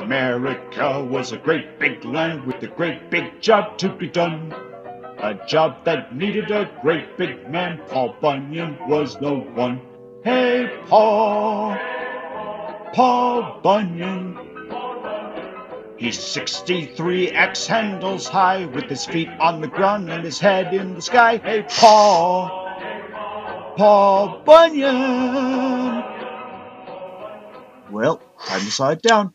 America was a great big land with a great big job to be done. A job that needed a great big man. Paul Bunyan was the one. Hey, Paul. Paul Bunyan. He's 63 axe handles high with his feet on the ground and his head in the sky. Hey, Paul. Paul Bunyan. Well, time to it down.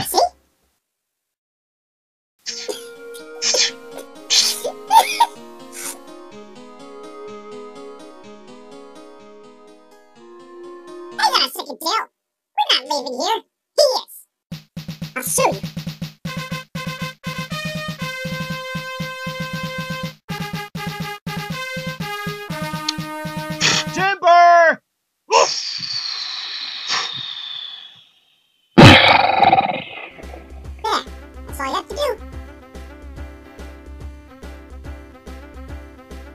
See? Hang on a second, Dale. We're not leaving here. He is. I'll show you. That's all you have to do.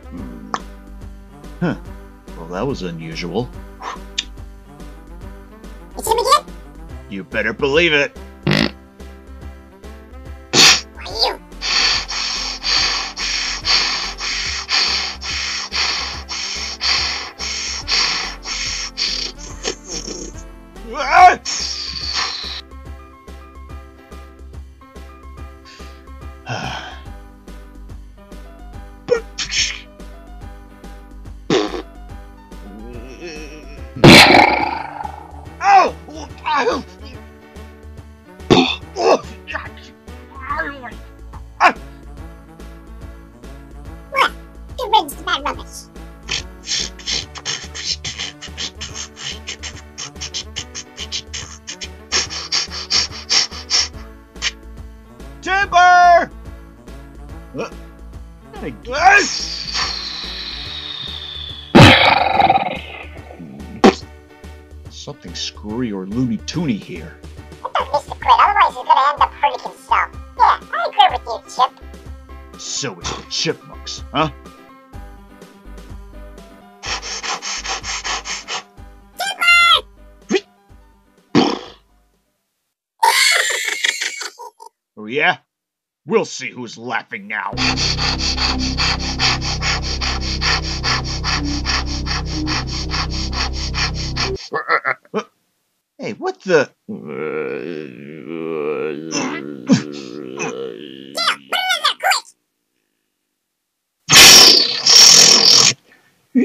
Hmm. Huh. Well, that was unusual. It's him again? You better believe it. Ow! Well, good riddance to bad rubbish. Timber! Uh, I- Something screwy or loony toony here. Thought Mr. Quinn, otherwise he's gonna end up hurting himself. Yeah, I agree with you, Chip. So is the chipmunks, huh? Oh yeah? We'll see who's laughing now. Hey, what the? Yeah,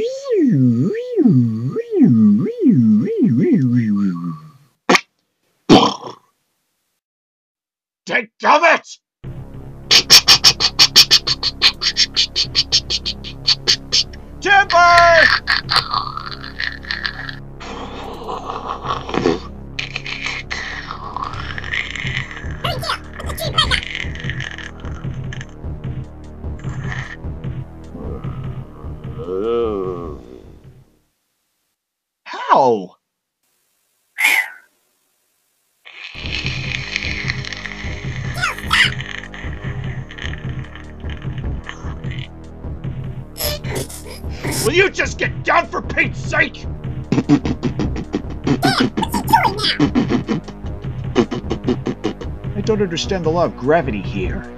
put it! Timber! How? Will you just get down for Pete's sake? What's he doing now? I don't understand the law of gravity here.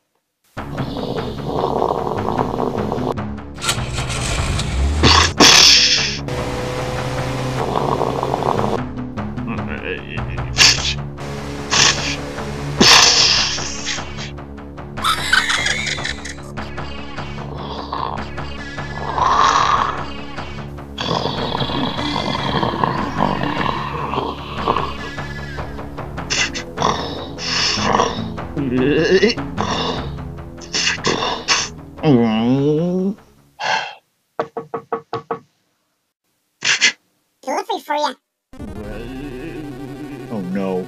Delivery for you. Oh no.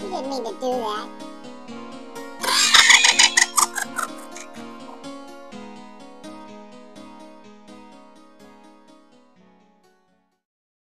You didn't mean to do that.